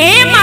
Am